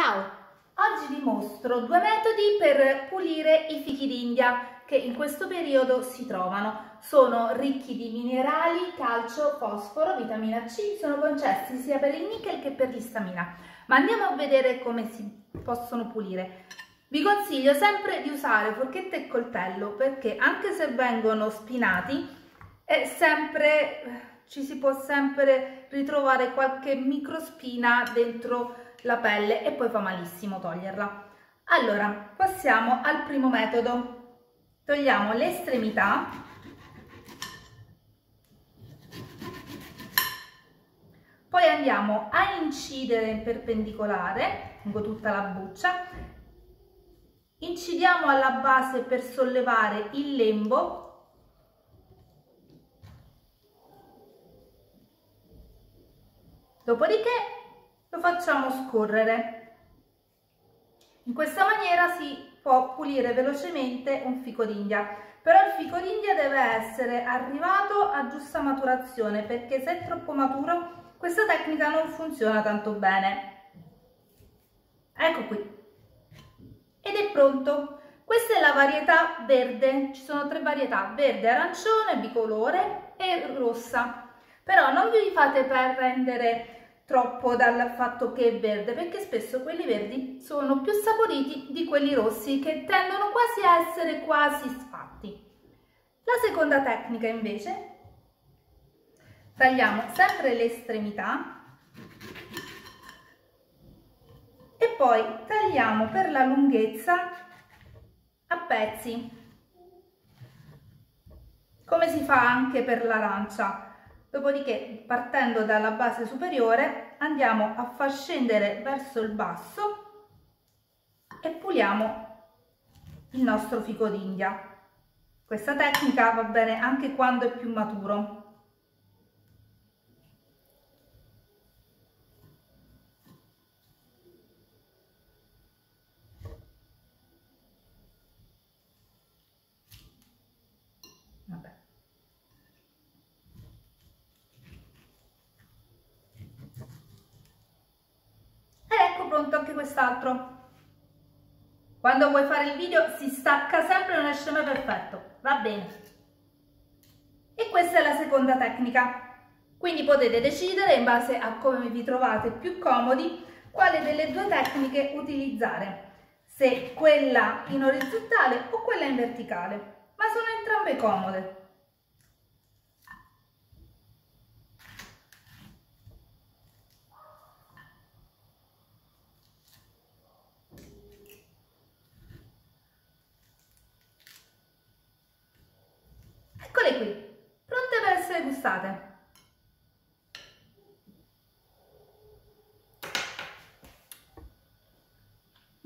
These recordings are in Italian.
Ciao! Oggi vi mostro due metodi per pulire i fichi d'India che in questo periodo si trovano. Sono ricchi di minerali, calcio, fosforo, vitamina C, sono concessi sia per il nickel che per l'istamina. Ma andiamo a vedere come si possono pulire. Vi consiglio sempre di usare forchetta e coltello perché anche se vengono spinati sempre, ci si può sempre ritrovare qualche microspina dentro la pelle e poi fa malissimo toglierla. Allora, passiamo al primo metodo. Togliamo le estremità poi andiamo a incidere in perpendicolare, lungo tutta la buccia, incidiamo alla base per sollevare il lembo, dopodiché lo facciamo scorrere. In questa maniera si può pulire velocemente un fico d'India, però il fico d'India deve essere arrivato a giusta maturazione perché se è troppo maturo questa tecnica non funziona tanto bene. Ecco qui. Ed è pronto. Questa è la varietà verde, ci sono tre varietà, verde, arancione, bicolore e rossa. Però non vi fate prendere troppo dal fatto che è verde perché spesso quelli verdi sono più saporiti di quelli rossi che tendono quasi a essere quasi sfatti. La seconda tecnica invece tagliamo sempre le estremità e poi tagliamo per la lunghezza a pezzi come si fa anche per l'arancia Dopodiché, partendo dalla base superiore, andiamo a far scendere verso il basso e puliamo il nostro fico d'India. Questa tecnica va bene anche quando è più maturo. Pronto anche quest'altro. Quando vuoi fare il video si stacca sempre e non esce mai perfetto. Va bene. E questa è la seconda tecnica. Quindi potete decidere in base a come vi trovate più comodi quale delle due tecniche utilizzare. Se quella in orizzontale o quella in verticale. Ma sono entrambe comode. Eccole qui, pronte per essere gustate.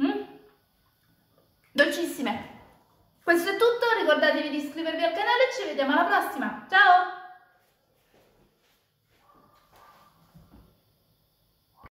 Mm? Dolcissime. Questo è tutto, ricordatevi di iscrivervi al canale e ci vediamo alla prossima. Ciao!